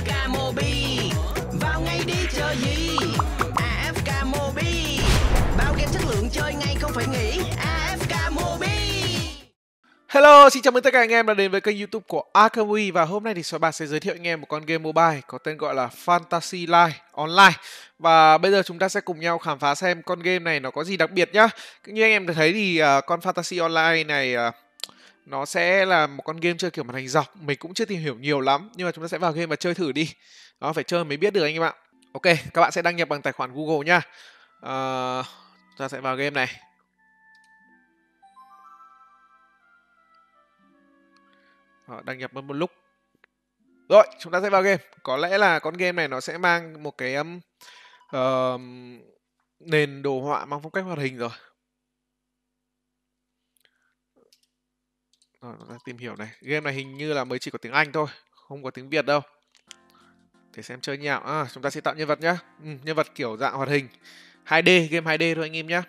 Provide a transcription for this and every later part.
AFK Mobi. Vào ngay đi chờ gì? AFK Mobi. Bao game chất lượng chơi ngay không phải nghĩ AFK Mobi. Hello, xin chào mừng tất cả anh em đã đến với kênh youtube của Akami Và hôm nay thì Sói Bạc sẽ giới thiệu anh em một con game mobile có tên gọi là Fantasy Life Online. Và bây giờ chúng ta sẽ cùng nhau khám phá xem con game này nó có gì đặc biệt nhá. Như anh em đã thấy thì uh, con Fantasy Online này uh, nó sẽ là một con game chơi kiểu màn hình dọc. Mình cũng chưa tìm hiểu nhiều lắm Nhưng mà chúng ta sẽ vào game và chơi thử đi. Đó, phải chơi mới biết được anh em ạ. Ok, các bạn sẽ đăng nhập bằng tài khoản Google nhá. Uh, Chúng ta sẽ vào game này. Đó, đăng nhập mất một lúc. Rồi chúng ta sẽ vào game. Có lẽ là con game này nó sẽ mang một cái um, uh, nền đồ họa mang phong cách hoạt hình rồi. Rồi, ta tìm hiểu này. Game này hình như là mới chỉ có tiếng anh thôi không có tiếng việt đâu. Để xem chơi nhạo à, chúng ta sẽ tạo nhân vật nhá. Ừ, nhân vật kiểu dạng hoạt hình. 2D game 2D thôi anh em nhá.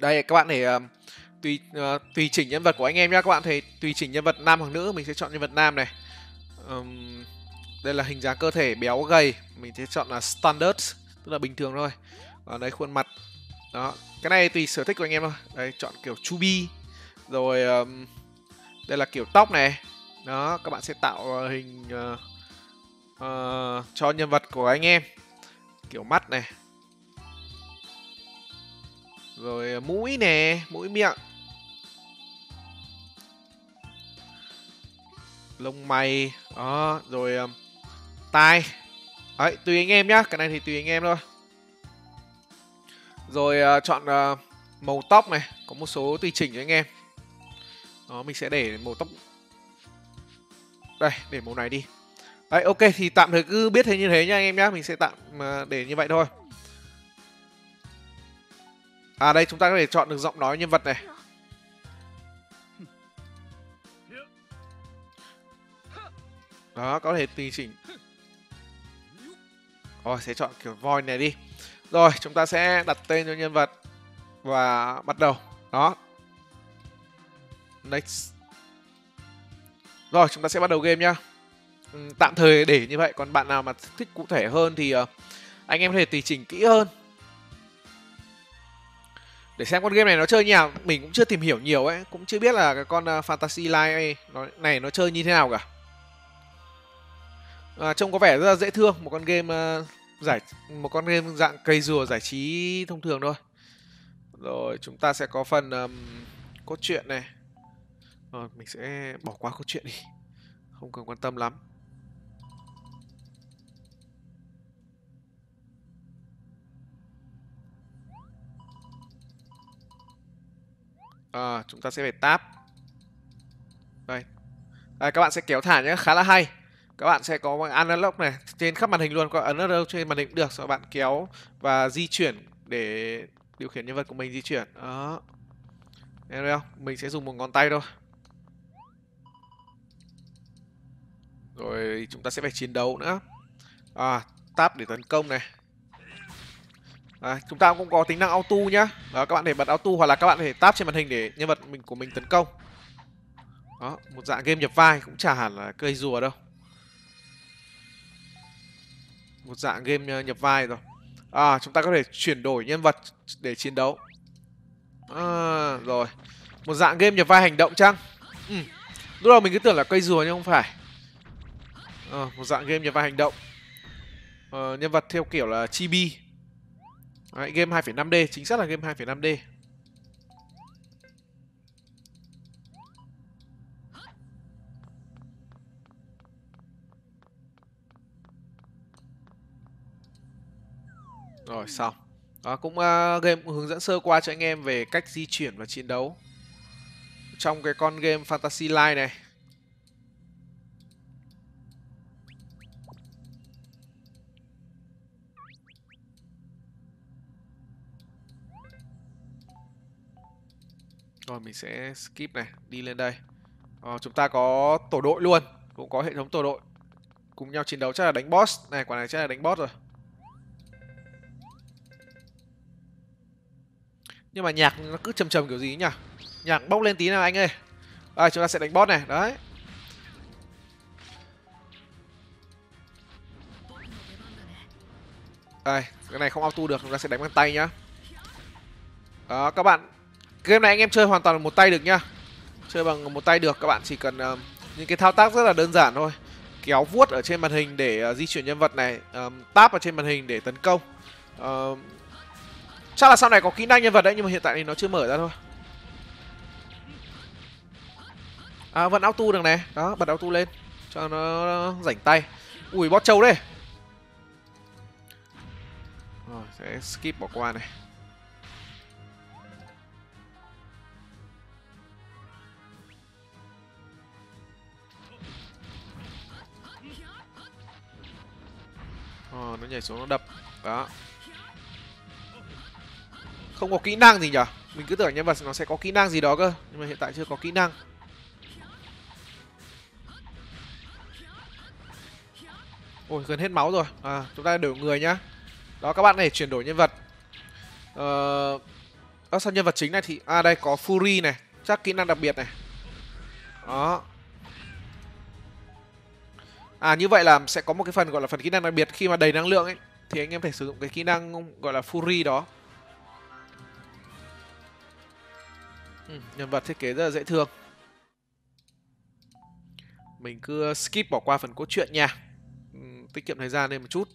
Đây các bạn để uh, ờ, tùy uh, tùy chỉnh nhân vật của anh em nhá. Các bạn thấy tùy chỉnh nhân vật nam hoặc nữ mình sẽ chọn nhân vật nam này. Um, đây là hình dáng cơ thể béo gầy mình sẽ chọn là standard tức là bình thường thôi. Ở đây khuôn mặt. Đó cái này tùy sở thích của anh em thôi. Đây chọn kiểu chubby rồi um, đây là kiểu tóc này. Đó các bạn sẽ tạo ờ, hình uh, uh, cho nhân vật của anh em. Kiểu mắt này. Rồi mũi nè mũi miệng. Lông mày. Đó rồi um, tai. Đấy tùy anh em nhá cái này thì tùy anh em thôi. Rồi uh, chọn uh, màu tóc này. Có một số tùy chỉnh cho anh em đó, mình sẽ để màu tóc. Đây, để màu này đi. Đấy, ok, thì tạm thời cứ biết thế như thế nha anh em nhá. Mình sẽ tạm à, để như vậy thôi. À đây, chúng ta có thể chọn được giọng nói nhân vật này. Đó, có thể tùy chỉnh. Rồi, sẽ chọn kiểu voi này đi. Rồi, chúng ta sẽ đặt tên cho nhân vật và bắt đầu. Đó next. Rồi chúng ta sẽ bắt đầu game nhá. Ừ, tạm thời để như vậy còn bạn nào mà thích cụ thể hơn thì ờ, anh em có thể tùy chỉnh kỹ hơn. Để xem con game này nó chơi như nào mình cũng chưa tìm hiểu nhiều ấy cũng chưa biết là cái con ờ, fantasy life nó này nó chơi như thế nào cả. À, trông có vẻ rất là dễ thương một con game uh, giải một con game dạng cây rùa giải trí thông thường thôi. Rồi chúng ta sẽ có phần um, cốt truyện này rồi mình sẽ bỏ qua câu chuyện đi. Không cần quan tâm lắm. À, chúng ta sẽ phải tab đây. À, các bạn sẽ kéo thả nhé khá là hay. Các bạn sẽ có analog này trên khắp màn hình luôn. Có ấn ở đâu trên màn hình cũng được. Sau bạn kéo và di chuyển để điều khiển nhân vật của mình di chuyển. Đó. Em thấy không? Mình sẽ dùng một ngón tay thôi. Rồi chúng ta sẽ phải chiến đấu nữa. À tab để tấn công này. À, chúng ta cũng có tính năng auto nhá. Đó các bạn để bật auto hoặc là các bạn để tab trên màn hình để nhân vật mình của mình tấn công. Đó một dạng game nhập vai cũng chả hẳn là cây rùa đâu. Một dạng game ờ, nhập vai rồi. À chúng ta có thể chuyển đổi nhân vật để chiến đấu. À, rồi. Một dạng game nhập vai hành động chăng? Ừ. lúc đầu mình cứ tưởng là cây rùa nhưng không phải à, một dạng game nhập vai hành động à, nhân vật theo kiểu là chibi Đấy, game 2,5D chính xác là game 2,5D Rồi xong. Đó cũng uh, game cũng hướng dẫn sơ qua cho anh em về cách di chuyển và chiến đấu trong cái con game Fantasy Line này. Rồi mình sẽ skip này, đi lên đây. Ờ, chúng ta có tổ đội luôn, cũng có hệ thống tổ đội. Cùng nhau chiến đấu chắc là đánh boss. Này, quả này chắc là đánh boss rồi. nhưng mà nhạc nó cứ trầm trầm kiểu gì nhỉ nhạc bốc lên tí nào anh ơi à, chúng ta sẽ đánh boss này đấy đây cái này không auto được chúng ta sẽ đánh bằng tay nhá đó các bạn game này anh em chơi hoàn toàn bằng một tay được nhá. Chơi bằng một tay được các bạn chỉ cần uh, những cái thao tác rất là đơn giản thôi. Kéo vuốt ở trên màn hình để uh, di chuyển nhân vật này um, tap ở trên màn hình để tấn công. Uh, chắc là sau này có kỹ năng nhân vật đấy nhưng mà hiện tại thì nó chưa mở ra thôi. À vẫn auto được này. Đó bật auto lên cho nó rảnh tay. Ui bót trâu đây rồi sẽ skip bỏ qua này. Nhảy xuống nó đập. Đó. Không có kỹ năng gì nhở? Mình cứ tưởng nhân vật nó sẽ có kỹ năng gì đó cơ nhưng mà hiện tại chưa có kỹ năng. Ôi gần hết máu rồi. À chúng ta đổi người nhá. Đó các bạn này chuyển đổi nhân vật. Ờ à, sao nhân vật chính này thì à đây có fury này. Chắc kỹ năng đặc biệt này. Đó à như vậy là sẽ có một cái phần gọi là phần kỹ năng đặc biệt. Khi mà đầy năng lượng ấy thì anh em phải sử dụng cái kỹ năng gọi là fury đó. Ừ, nhân vật thiết kế rất là dễ thương. Mình cứ skip bỏ qua phần cốt truyện nha. Ừ, tiết kiệm thời gian lên một chút.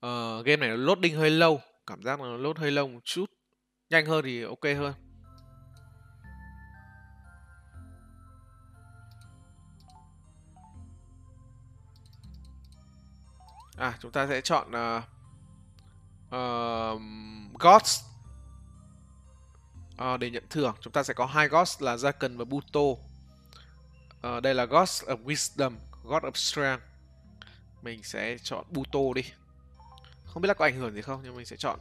Ờ, game này nó loading hơi lâu. Cảm giác là nó load hơi lâu một chút. Nhanh hơn thì ok hơn. À chúng ta sẽ chọn uh, uh, gods. Uh, để nhận thưởng chúng ta sẽ có hai gods là Zaken và Buto. Uh, đây là gods of wisdom god of strength. Mình sẽ chọn Buto đi. Không biết là có ảnh hưởng gì không nhưng mình sẽ chọn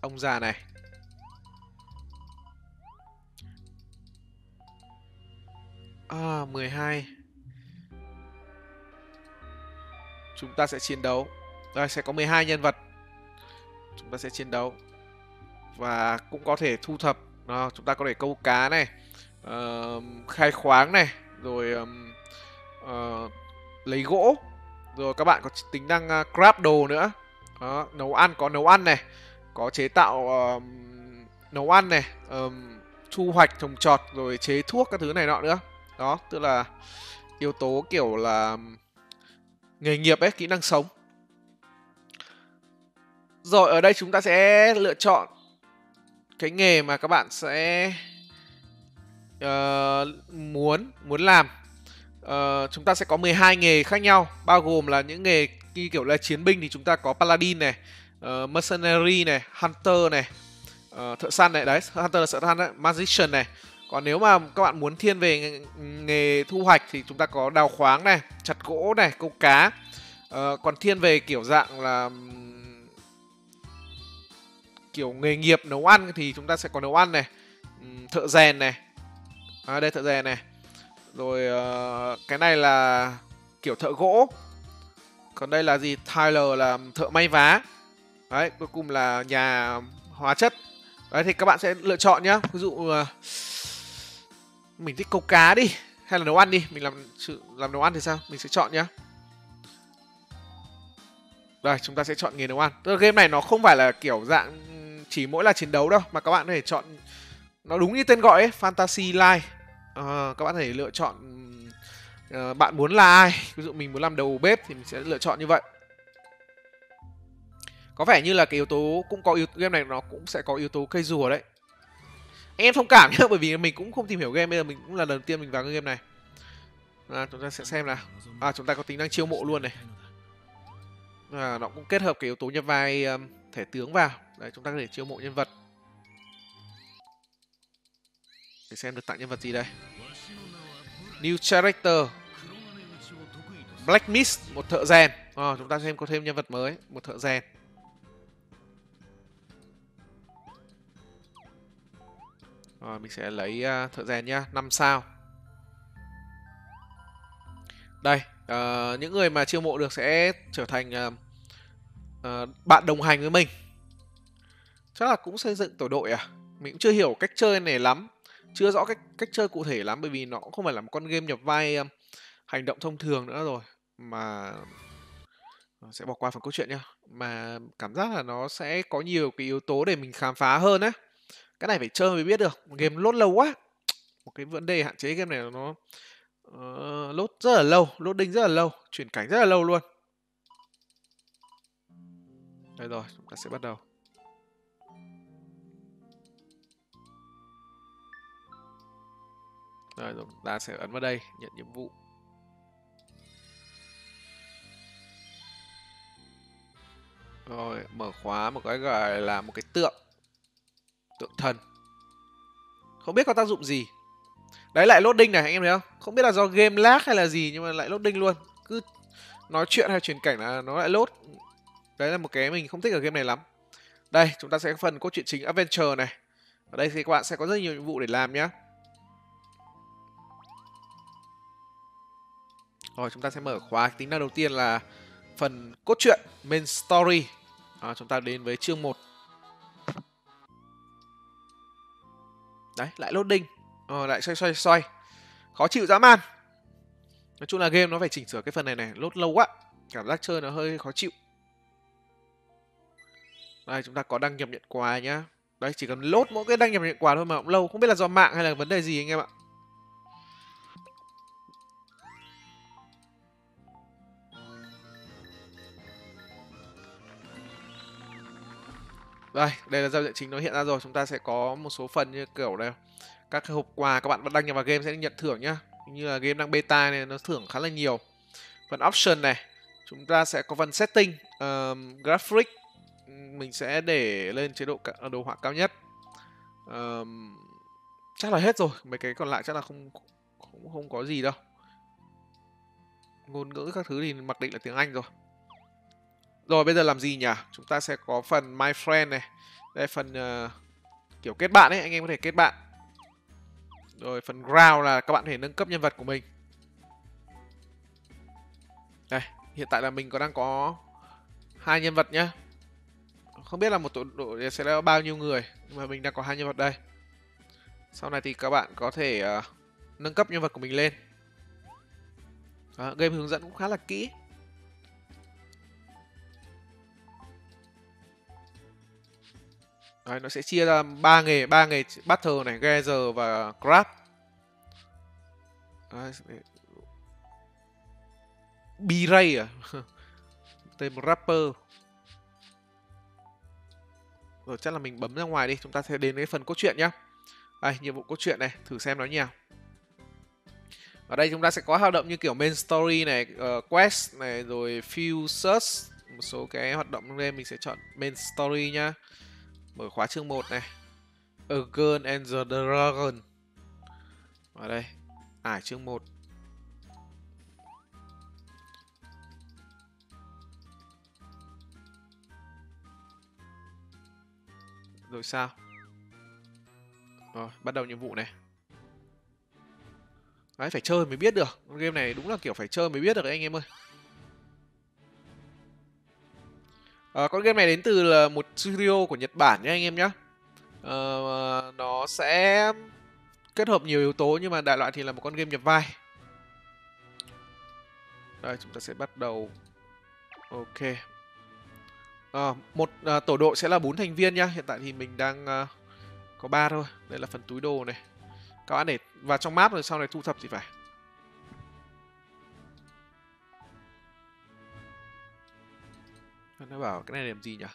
ông già này. À 12 chúng ta sẽ chiến đấu. Đây sẽ có 12 nhân vật. Chúng ta sẽ chiến đấu. Và cũng có thể thu thập. Đó, chúng ta có thể câu cá này uh, khai khoáng này rồi um, uh, lấy gỗ. Rồi các bạn có tính năng uh, grab đồ nữa. Đó, nấu ăn có nấu ăn này. Có chế tạo uh, nấu ăn này um, thu hoạch trồng trọt rồi chế thuốc các thứ này nọ nữa. Đó tức là yếu tố kiểu là nghề nghiệp ấy kỹ năng sống. Rồi ở đây chúng ta sẽ lựa chọn cái nghề mà các bạn sẽ uh, muốn muốn làm. Uh, chúng ta sẽ có 12 nghề khác nhau bao gồm là những nghề như kiểu là chiến binh thì chúng ta có paladin này uh, mercenary này hunter này uh, thợ săn này. Đấy hunter là thợ săn đấy magician này còn nếu mà các bạn muốn thiên về nghề thu hoạch thì chúng ta có đào khoáng này chặt gỗ này câu cá. Uh, còn thiên về kiểu dạng là kiểu nghề nghiệp nấu ăn thì chúng ta sẽ có nấu ăn này thợ rèn này. À, đây thợ rèn này. Rồi uh, cái này là kiểu thợ gỗ. Còn đây là gì? Tyler là thợ may vá. Đấy cuối cùng là nhà hóa chất. Đấy thì các bạn sẽ lựa chọn nhá. Ví dụ uh, mình thích câu cá đi hay là nấu ăn đi mình làm sự làm nấu ăn thì sao? Mình sẽ chọn nhá. Rồi chúng ta sẽ chọn nghề nấu ăn. Tức là game này nó không phải là kiểu dạng chỉ mỗi là chiến đấu đâu mà các bạn có thể chọn nó đúng như tên gọi ấy fantasy life à, ờ, các bạn có thể lựa chọn uh, bạn muốn là ai. Ví dụ mình muốn làm đầu bếp thì mình sẽ lựa chọn như vậy. Có vẻ như là cái yếu tố cũng có yếu game này nó cũng sẽ có yếu tố cây rùa đấy em thông cảm nhé bởi vì mình cũng không tìm hiểu game bây giờ mình cũng là lần đầu tiên mình vào cái game này. À, chúng ta sẽ xem là à chúng ta có tính năng chiêu mộ luôn này. à, nó cũng kết hợp cái yếu tố nhập vai um, thể tướng vào. Đấy chúng ta có thể chiêu mộ nhân vật. Để xem được tặng nhân vật gì đây. New character. Black mist một thợ rèn. À, chúng ta xem có thêm nhân vật mới một thợ rèn Rồi, mình sẽ lấy uh, thợ rèn nhá, 5 sao. Đây, uh, những người mà chiêu mộ được sẽ trở thành uh, uh, bạn đồng hành với mình. Chắc là cũng xây dựng tổ đội à? Mình cũng chưa hiểu cách chơi này lắm. Chưa rõ cách cách chơi cụ thể lắm bởi vì nó cũng không phải là một con game nhập vai uh, hành động thông thường nữa rồi mà sẽ bỏ qua phần câu chuyện nhá mà cảm giác là nó sẽ có nhiều cái yếu tố để mình khám phá hơn á cái này phải chơi mới biết được game lốt lâu quá. Một cái vấn đề hạn chế game này là nó uh, lốt rất là lâu lốt đinh rất là lâu chuyển cảnh rất là lâu luôn. Đây rồi chúng ta sẽ bắt đầu. Rồi rồi ta sẽ ấn vào đây nhận nhiệm vụ. Rồi mở khóa một cái gọi là một cái tượng tượng thần không biết có tác dụng gì. Đấy lại loading này anh em thấy không? Không biết là do game lag hay là gì nhưng mà lại loading luôn. Cứ nói chuyện hay chuyển cảnh là nó lại lốt đấy là một cái mình không thích ở game này lắm. Đây chúng ta sẽ có phần cốt truyện chính adventure này. Ở đây thì các bạn sẽ có rất nhiều nhiệm vụ để làm nhé rồi chúng ta sẽ mở khóa. Tính năng đầu tiên là phần cốt truyện main story. À, chúng ta đến với chương 1 đấy lại loading. Ờ, lại xoay xoay xoay. Khó chịu dã man. Nói chung là game nó phải chỉnh sửa cái phần này này lốt lâu quá. Cảm giác chơi nó hơi khó chịu. Đây chúng ta có đăng nhập nhận quà nhá. Đấy chỉ cần lốt mỗi cái đăng nhập nhận quà thôi mà cũng lâu. Không biết là do mạng hay là vấn đề gì anh em ạ. Đây, đây là giao diện chính nó hiện ra rồi. Chúng ta sẽ có một số phần như kiểu đây. Các cái hộp quà các bạn đăng nhập vào game sẽ nhận thưởng nhá. Như là game đang beta này nó thưởng khá là nhiều. Phần option này, chúng ta sẽ có phần setting um, graphic mình sẽ để lên chế độ ờ, đồ họa cao nhất. Um, chắc là hết rồi, mấy cái còn lại chắc là không không không có gì đâu. Ngôn ngữ các thứ thì mặc định là tiếng Anh rồi. Rồi bây giờ làm gì nhỉ? Chúng ta sẽ có phần My Friend này. Đây phần uh, kiểu kết bạn ấy, anh em có thể kết bạn. Rồi phần Ground là các bạn có thể nâng cấp nhân vật của mình. Đây, hiện tại là mình có đang có hai nhân vật nhá. Không biết là một tổ đội sẽ là bao nhiêu người, nhưng mà mình đang có hai nhân vật đây. Sau này thì các bạn có thể uh, nâng cấp nhân vật của mình lên. Đó, game hướng dẫn cũng khá là kỹ. Đấy, nó sẽ chia ra ba nghề ba nghề battle này gather và grab. B-Ray à? Tên một rapper. Rồi chắc là mình bấm ra ngoài đi chúng ta sẽ đến cái phần cốt truyện nhá. Đây nhiệm vụ cốt truyện này thử xem nó nhào ở đây chúng ta sẽ có hoạt động như kiểu main story này uh, quest này rồi few search một số cái hoạt động lên mình sẽ chọn main story nhá. Mở khóa chương 1 này. A Girl and the Dragon. Ở đây. Ải chương 1. Rồi sao? Rồi, bắt đầu nhiệm vụ này. Đấy, phải chơi mới biết được. Game này đúng là kiểu phải chơi mới biết được đấy anh em ơi. À, con game này đến từ là một studio của Nhật Bản nhé anh em nhé. À, ờ, nó sẽ kết hợp nhiều yếu tố nhưng mà đại loại thì là một con game nhập vai. Đây chúng ta sẽ bắt đầu. Ok. À, một à, tổ đội sẽ là bốn thành viên nhá. Hiện tại thì mình đang à, có ba thôi. Đây là phần túi đồ này. Các bạn để vào trong map rồi sau này thu thập thì phải. nó bảo cái này làm gì nhỉ?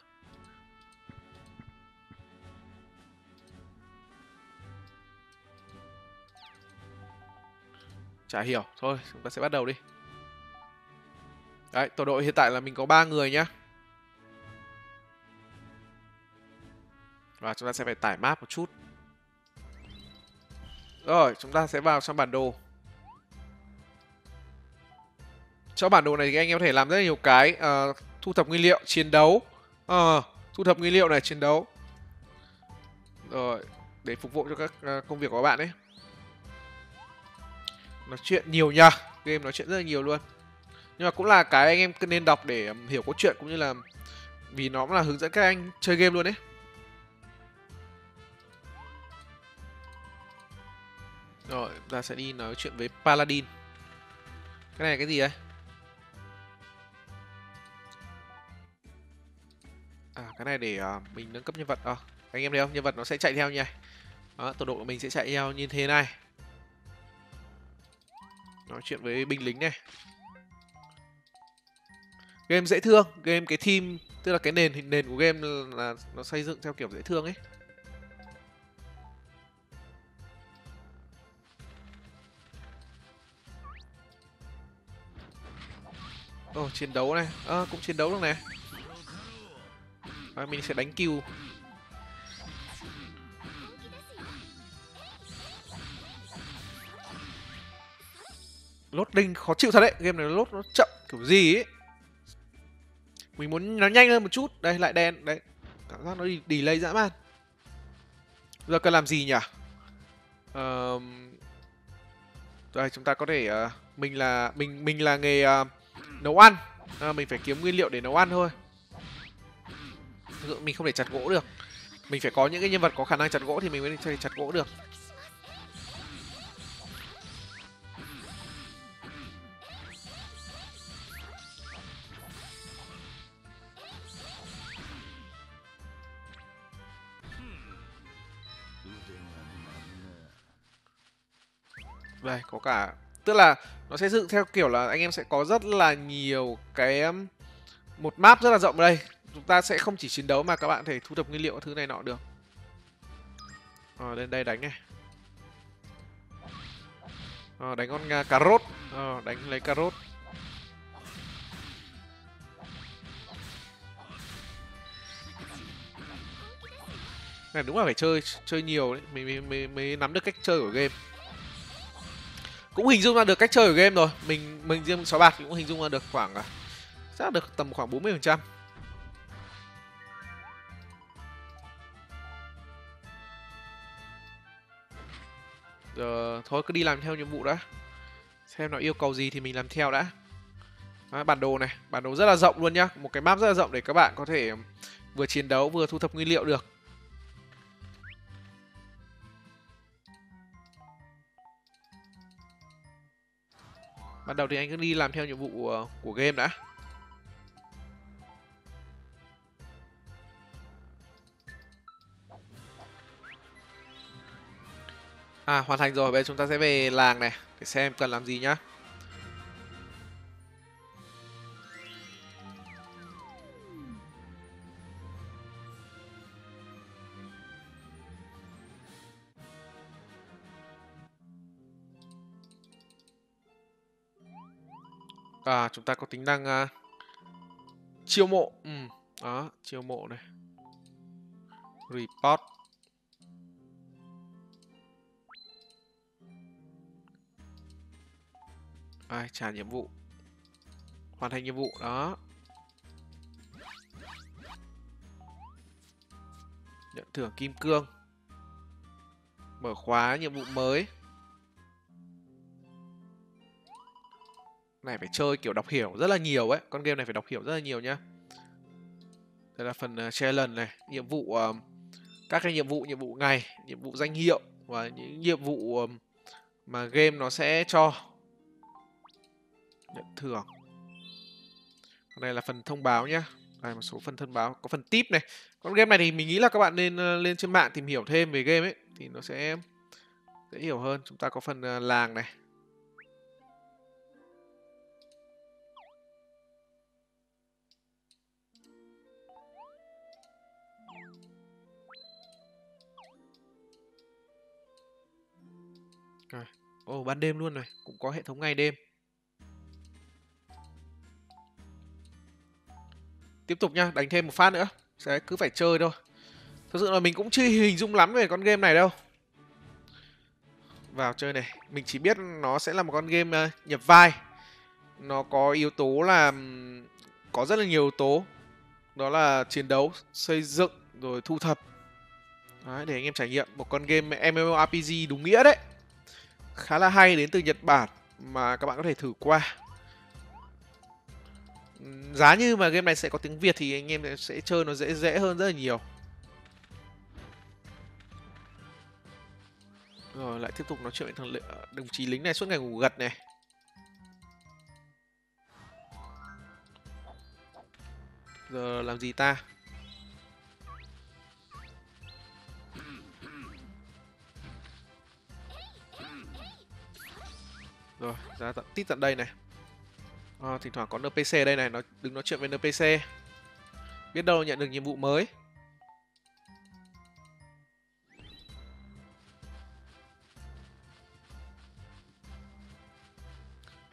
Chả hiểu thôi chúng ta sẽ bắt đầu đi. Đấy tổ đội hiện tại là mình có ba người nhá. Và chúng ta sẽ phải tải map một chút. Rồi chúng ta sẽ vào trong bản đồ. Trong bản đồ này thì anh em có thể làm rất là nhiều cái. Uh, thu thập nguyên liệu chiến đấu. À, thu thập nguyên liệu này chiến đấu. Rồi để phục vụ cho các à, công việc của các bạn ấy. Nói chuyện nhiều nha. Game nói chuyện rất là nhiều luôn. Nhưng mà cũng là cái anh em nên đọc để hiểu cốt truyện cũng như là vì nó cũng là hướng dẫn các anh chơi game luôn đấy rồi ta sẽ đi nói chuyện với paladin. Cái này cái gì đấy à cái này để uh, mình nâng cấp nhân vật à, anh em thấy không? Nhân vật nó sẽ chạy theo nha đó tọa độ của mình sẽ chạy theo như thế này. Nói chuyện với binh lính này. Game dễ thương game cái theme tức là cái nền nền của game là nó xây dựng theo kiểu dễ thương ấy. Ồ, oh, chiến đấu này. À, cũng chiến đấu được này và mình sẽ đánh kill. Loading khó chịu thật đấy. Game này lốt nó chậm kiểu gì ấy. Mình muốn nó nhanh hơn một chút. Đây, lại đen. Đấy. Cảm giác nó đi delay dã man. Giờ cần làm gì nhỉ? Uh, đây, chúng ta có thể... Uh, mình là... Mình mình là nghề... Uh, nấu ăn uh, mình phải kiếm nguyên liệu để nấu ăn thôi mình không thể chặt gỗ được. Mình phải có những cái nhân vật có khả năng chặt gỗ thì mình mới thể chặt gỗ được. Đây, có cả tức là nó sẽ dựng theo kiểu là anh em sẽ có rất là nhiều cái um, một map rất là rộng ở đây ta sẽ không chỉ chiến đấu mà các bạn thể thu thập nguyên liệu thứ này nọ được. À, lên đây đánh này. À, đánh con uh, cà rốt. À, đánh lấy cà rốt. Này đúng là phải chơi chơi nhiều đấy mới, mới, mới nắm được cách chơi của game. Cũng hình dung ra được cách chơi của game rồi. Mình mình riêng sáu bạc cũng hình dung ra được khoảng à, chắc được tầm khoảng 40 giờ thôi cứ đi làm theo nhiệm vụ đã. Xem nó yêu cầu gì thì mình làm theo đã. Đó, bản đồ này bản đồ rất là rộng luôn nhá. Một cái map rất là rộng để các bạn có thể vừa chiến đấu vừa thu thập nguyên liệu được. Ban đầu thì anh cứ đi làm theo nhiệm vụ ờ, của game đã. À hoàn thành rồi, bây giờ chúng ta sẽ về làng này để xem cần làm gì nhá. à chúng ta có tính năng uh, chiêu mộ ừ. đó chiêu mộ này report ai trả nhiệm vụ. Hoàn thành nhiệm vụ đó. Nhận thưởng kim cương. Mở khóa nhiệm vụ mới. Này phải chơi kiểu đọc hiểu rất là nhiều ấy. Con game này phải đọc hiểu rất là nhiều nhá. Đây là phần uh, challenge này. Nhiệm vụ uh, các cái nhiệm vụ nhiệm vụ ngày nhiệm vụ danh hiệu và những nhiệm vụ ờ, mà game nó sẽ cho nhận thưởng. Còn đây là phần thông báo nhé. đây một số phần thông báo. Có phần tip này. Con game này thì mình nghĩ là các bạn nên uh, lên trên mạng tìm hiểu thêm về game ấy thì nó sẽ dễ hiểu hơn. Chúng ta có phần uh, làng này. Ô, oh, ban đêm luôn này, cũng có hệ thống ngày đêm. Tiếp tục nha, đánh thêm một phát nữa. Sẽ cứ phải chơi thôi. thật sự là mình cũng chưa hình dung lắm về con game này đâu. Vào chơi này, mình chỉ biết nó sẽ là một con game ờ, nhập vai. Nó có yếu tố là có rất là nhiều yếu tố. Đó là chiến đấu, xây dựng rồi thu thập. Đấy, để anh em trải nghiệm một con game MMORPG đúng nghĩa đấy khá là hay đến từ Nhật Bản mà các bạn có thể thử qua giá như mà game này sẽ có tiếng Việt thì anh em sẽ chơi nó dễ dễ hơn rất là nhiều. Rồi, lại tiếp tục nói chuyện với thằng à, đồng chí lính này suốt ngày ngủ gật này. Giờ làm gì ta? Rồi ra tận tít tận đây này à, thỉnh thoảng có npc đây này nó đừng nói chuyện với npc biết đâu nhận được nhiệm vụ mới.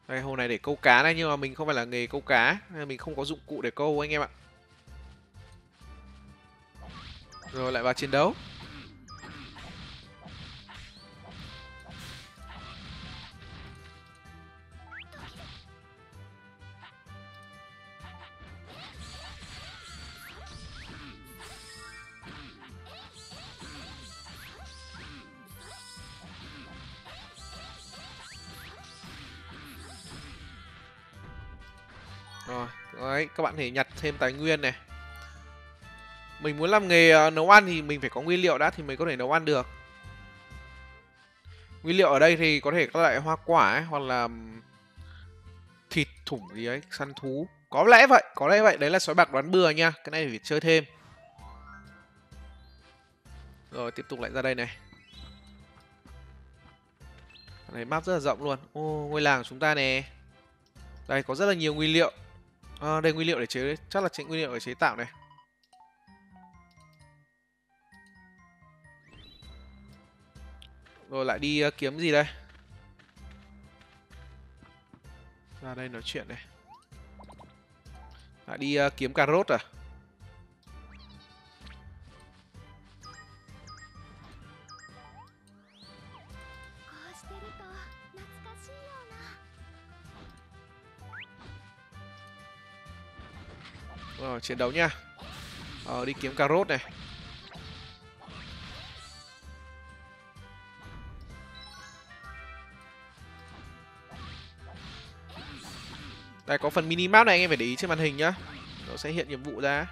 Đây hồ này để câu cá này nhưng mà mình không phải là nghề câu cá mình không có dụng cụ để câu anh em ạ. Rồi lại vào chiến đấu. Các bạn thể nhặt thêm tài nguyên này. Mình muốn làm nghề ờ, nấu ăn thì mình phải có nguyên liệu đã thì mới có thể nấu ăn được. Nguyên liệu ở đây thì có thể các loại hoa quả ấy, hoặc là thịt thủng gì ấy, săn thú. Có lẽ vậy, có lẽ vậy. Đấy là sói bạc đoán bừa nha. Cái này phải chơi thêm. Rồi, tiếp tục lại ra đây này. Này map rất là rộng luôn. Ô, ngôi làng của chúng ta nè. Đây có rất là nhiều nguyên liệu. À, đây nguyên liệu để chế chắc là chế nguyên liệu để chế tạo này. Rồi lại đi uh, kiếm gì đây? Ra đây nói chuyện này. Lại đi uh, kiếm cà rốt à? Rồi, chiến đấu nha. Ờ, đi kiếm cà rốt này. Đây có phần mini map này anh em phải để ý trên màn hình nhá. Nó sẽ hiện nhiệm vụ ra.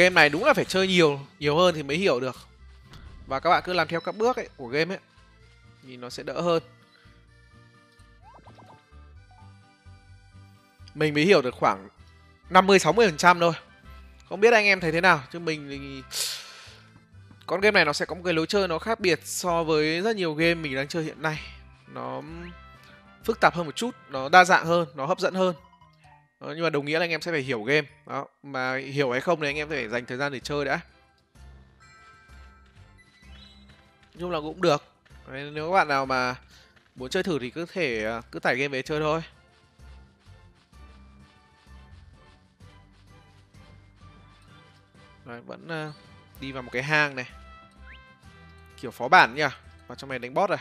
Game này đúng là phải chơi nhiều nhiều hơn thì mới hiểu được. Và các bạn cứ làm theo các bước ấy của game ấy, thì nó sẽ đỡ hơn. Mình mới hiểu được khoảng 50 60 phần trăm thôi. Không biết anh em thấy thế nào, chứ mình thì con game này nó sẽ có một cái lối chơi nó khác biệt so với rất nhiều game mình đang chơi hiện nay. Nó phức tạp hơn một chút, nó đa dạng hơn, nó hấp dẫn hơn đó, nhưng mà đồng nghĩa là anh em sẽ phải hiểu game. Đó mà hiểu hay không thì anh em phải dành thời gian để chơi đã. Chung là cũng được. Đấy, nếu các bạn nào mà muốn chơi thử thì cứ thể à, cứ tải game về chơi thôi. Đấy, vẫn à, đi vào một cái hang này. Kiểu phó bản nhỉ? Vào trong này đánh boss à?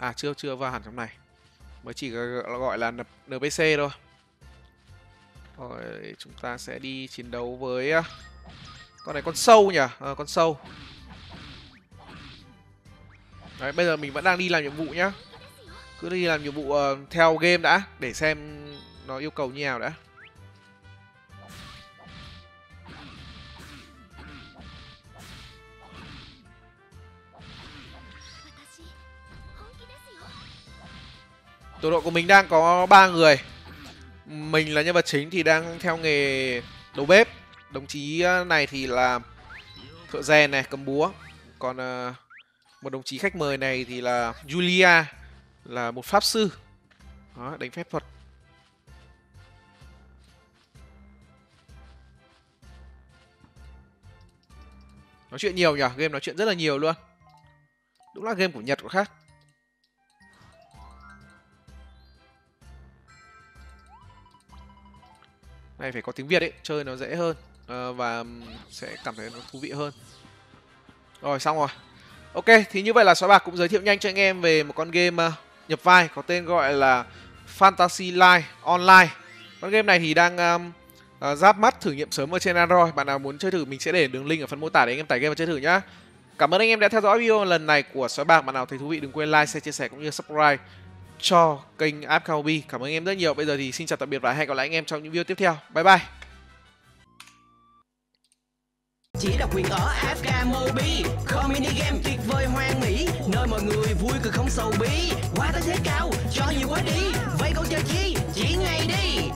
À chưa chưa vào hẳn trong này. Mới chỉ gọi là NPC thôi. Rồi chúng ta sẽ đi chiến đấu với à, con này con sâu nhỉ? À, con sâu. Đấy, bây giờ mình vẫn đang đi làm nhiệm vụ nhá. Cứ đi làm nhiệm vụ uh, theo game đã để xem nó yêu cầu như nào đã. Tổ đội của mình đang có ba người. Mình là nhân vật chính thì đang theo nghề đầu bếp. Đồng chí ờ, này thì là thợ rèn này, cầm búa. Còn uh, một đồng chí khách mời này thì là Julia là một pháp sư. Đó, đánh phép thuật. Nói chuyện nhiều nhỉ, game nói chuyện rất là nhiều luôn. Đúng là game của Nhật của khác. Này phải có tiếng việt ấy chơi nó dễ hơn uh, và sẽ cảm thấy nó thú vị hơn. Rồi xong rồi. Ok thì như vậy là xóa bạc cũng giới thiệu nhanh cho anh em về một con game uh, nhập vai có tên gọi là fantasy life online. Con game này thì đang um, uh, giáp mắt thử nghiệm sớm ở trên android. Bạn nào muốn chơi thử mình sẽ để đường link ở phần mô tả để anh em tải game và chơi thử nhá. Cảm ơn anh em đã theo dõi video lần này của xóa bạc. Bạn nào thấy thú vị đừng quên like share chia sẻ cũng như subscribe cho kênh App Kaobi. Cảm ơn anh em rất nhiều. Bây giờ thì xin chào tạm biệt và hẹn gặp lại anh em trong những video tiếp theo. Bye bye. Chỉ độc quyền ở AFK Mobi Không mini game tuyệt vời hoang mỹ Nơi mọi người vui cười không sầu bi Quá tới thế cao, cho nhiều quá đi Vậy còn chờ chi, chỉ ngay đi